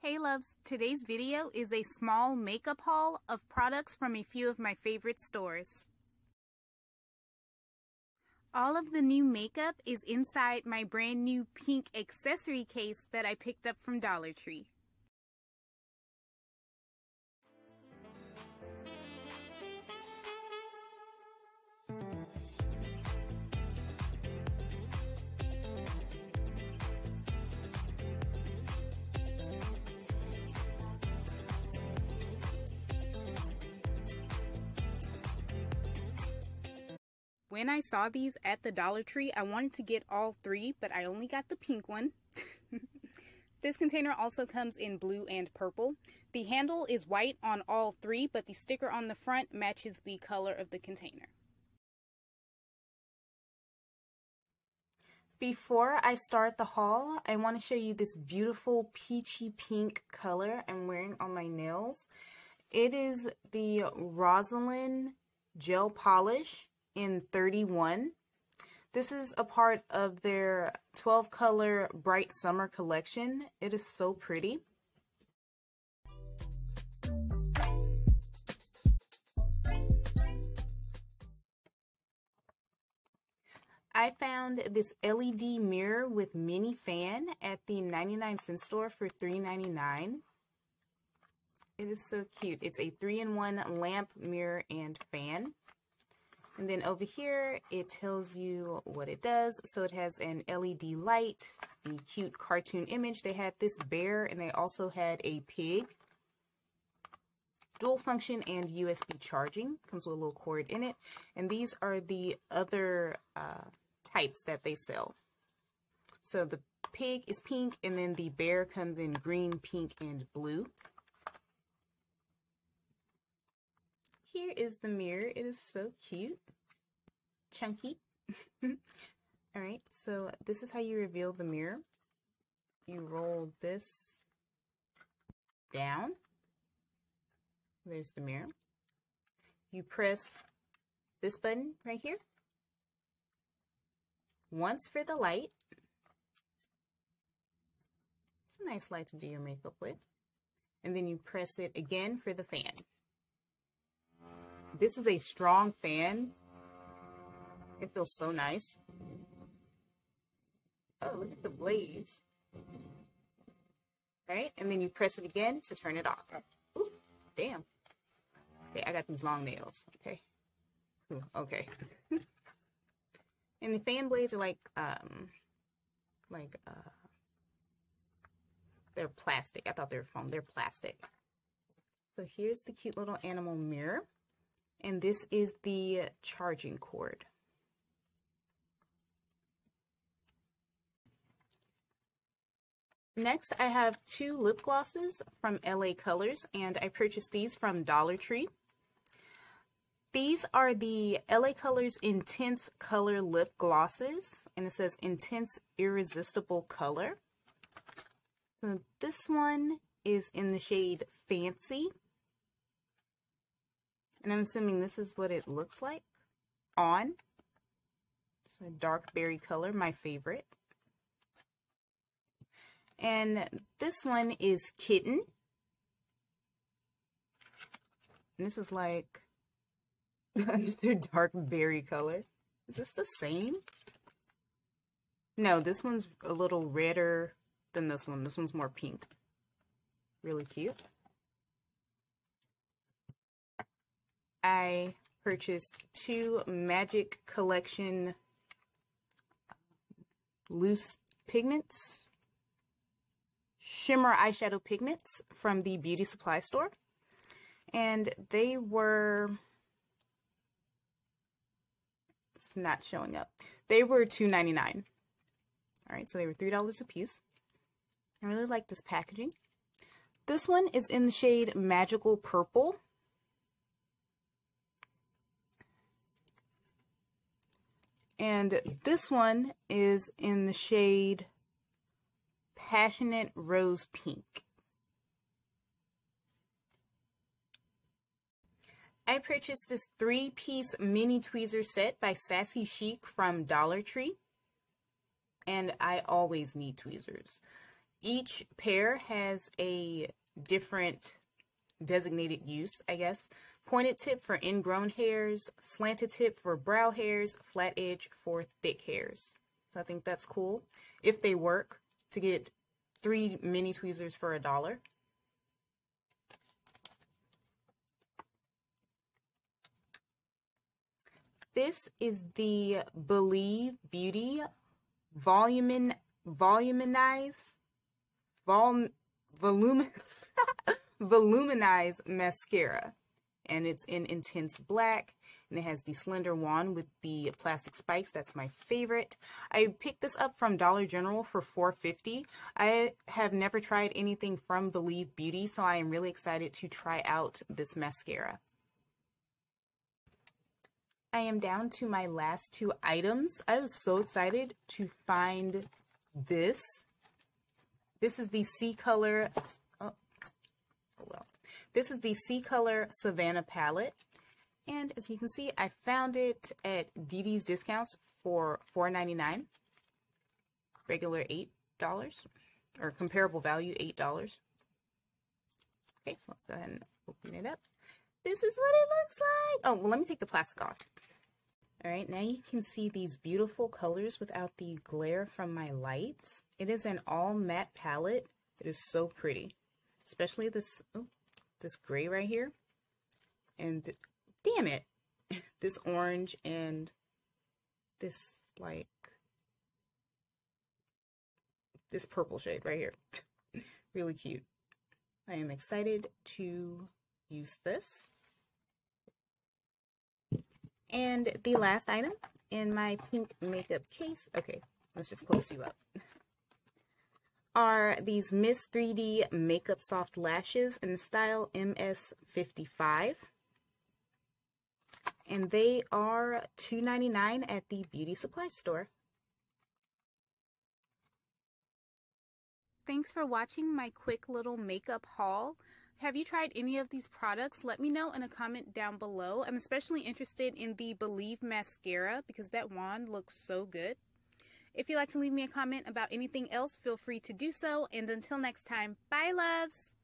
Hey loves, today's video is a small makeup haul of products from a few of my favorite stores. All of the new makeup is inside my brand new pink accessory case that I picked up from Dollar Tree. When I saw these at the Dollar Tree, I wanted to get all three, but I only got the pink one. this container also comes in blue and purple. The handle is white on all three, but the sticker on the front matches the color of the container. Before I start the haul, I want to show you this beautiful peachy pink color I'm wearing on my nails. It is the Rosalind Gel Polish in 31. This is a part of their 12 color bright summer collection. It is so pretty. I found this LED mirror with mini fan at the 99 cent store for $3.99. It is so cute. It's a three-in-one lamp, mirror, and fan. And then over here, it tells you what it does. So it has an LED light, the cute cartoon image. They had this bear and they also had a pig. Dual function and USB charging. Comes with a little cord in it. And these are the other uh, types that they sell. So the pig is pink and then the bear comes in green, pink, and blue. Here is the mirror. It is so cute. Chunky. Alright, so this is how you reveal the mirror. You roll this down. There's the mirror. You press this button right here. Once for the light. It's a nice light to do your makeup with. And then you press it again for the fan. This is a strong fan. It feels so nice. Oh, look at the blades. Right? And then you press it again to turn it off. Ooh, damn. Okay, I got these long nails. Okay. Ooh, okay. and the fan blades are like, um, like, uh, they're plastic. I thought they were foam. They're plastic. So here's the cute little animal mirror. And this is the charging cord. Next, I have two lip glosses from LA Colors, and I purchased these from Dollar Tree. These are the LA Colors Intense Color Lip Glosses, and it says Intense Irresistible Color. So this one is in the shade Fancy, and I'm assuming this is what it looks like on. So a dark berry color, my favorite. And this one is Kitten. And this is like another dark berry color. Is this the same? No, this one's a little redder than this one. This one's more pink. Really cute. I purchased two Magic Collection loose pigments, shimmer eyeshadow pigments from the beauty supply store. And they were, it's not showing up. They were $2.99. All right, so they were $3 a piece. I really like this packaging. This one is in the shade Magical Purple. And this one is in the shade Passionate Rose Pink. I purchased this three-piece mini tweezer set by Sassy Chic from Dollar Tree. And I always need tweezers. each pair has a different designated use, I guess. Pointed tip for ingrown hairs, slanted tip for brow hairs, flat edge for thick hairs. So I think that's cool. If they work, to get three mini tweezers for a dollar. This is the Believe Beauty Volumin Voluminize Vol Volumin Voluminize Mascara. And it's in Intense Black. And it has the slender wand with the plastic spikes. That's my favorite. I picked this up from Dollar General for $4.50. I have never tried anything from Believe Beauty, so I am really excited to try out this mascara. I am down to my last two items. I was so excited to find this. This is the oh well. This is the C-Color Savannah palette. And as you can see, I found it at DD's Discounts for $4.99. Regular $8, or comparable value $8. Okay, so let's go ahead and open it up. This is what it looks like. Oh, well, let me take the plastic off. All right, now you can see these beautiful colors without the glare from my lights. It is an all matte palette. It is so pretty, especially this, oh, this gray right here. And damn it, this orange and this like, this purple shade right here. really cute. I am excited to use this. And the last item in my pink makeup case, okay, let's just close you up, are these Miss 3D Makeup Soft Lashes in the style MS55. And they are $2.99 at the beauty supply store. Thanks for watching my quick little makeup haul. Have you tried any of these products? Let me know in a comment down below. I'm especially interested in the Believe mascara because that wand looks so good. If you'd like to leave me a comment about anything else, feel free to do so. And until next time, bye loves!